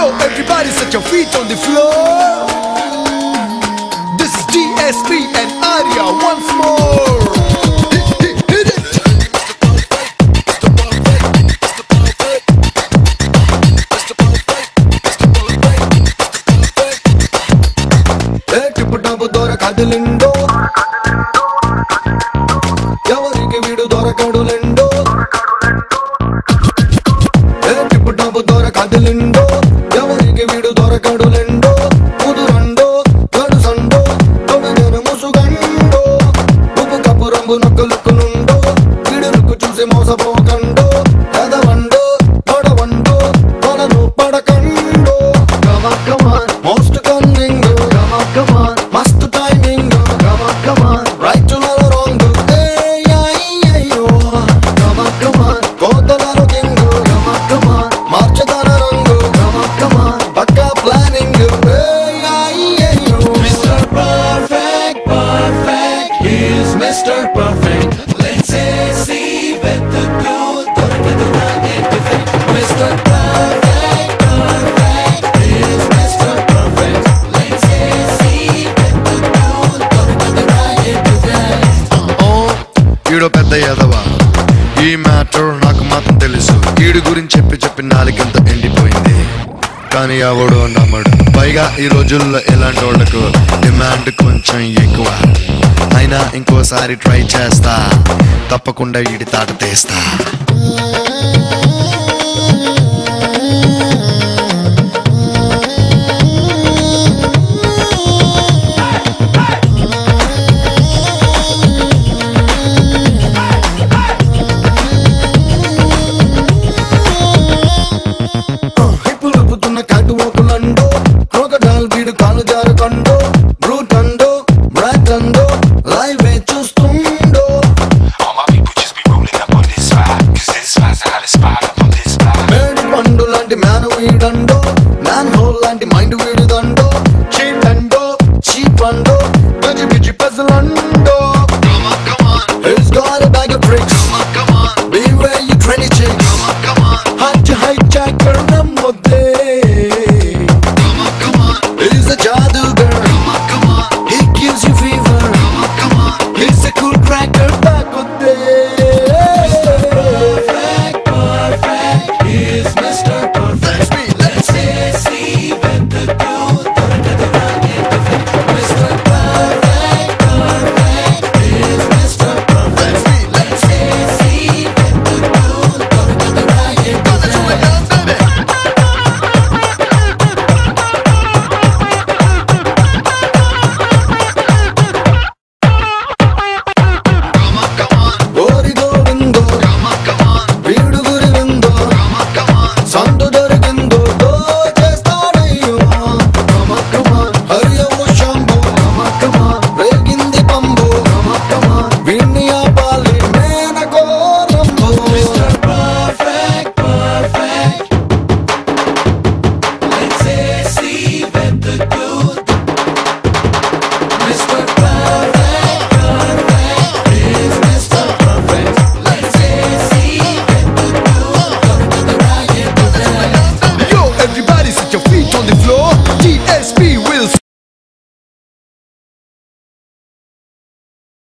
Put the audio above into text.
Yo, everybody set your feet on the floor. This is DSP and Aria once more. కదిలిండో ఎవరికి వీడు దొరకడు లెండో ఏ Tipu top దొరకదిలిండో పెద్ద ఈ matter నాకు మాత్రం తెలుసు. వీడి గురించి చెప్పి చెప్పి నాలుగంత ఎండిపోయింది. కానీ ఎవడు నమ్మడు. పైగా ఈ రోజుల్లో ఎలాంటి వాళ్ళకు డిమాండ్ కొంచెం ఎక్కువ. అయినా ఇంకోసారి ట్రై చేస్తా. తప్పకుండా వీడి తాట తీస్తా.